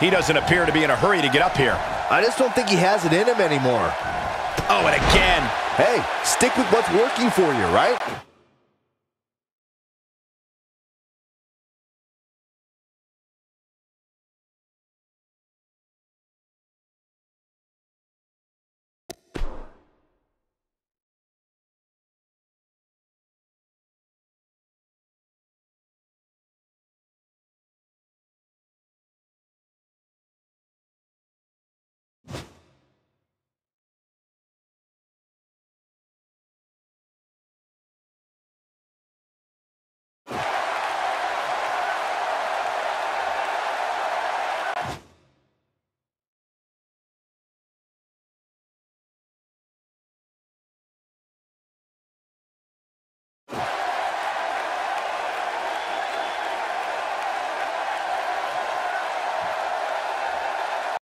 He doesn't appear to be in a hurry to get up here. I just don't think he has it in him anymore. Oh, and again. Hey, stick with what's working for you, right?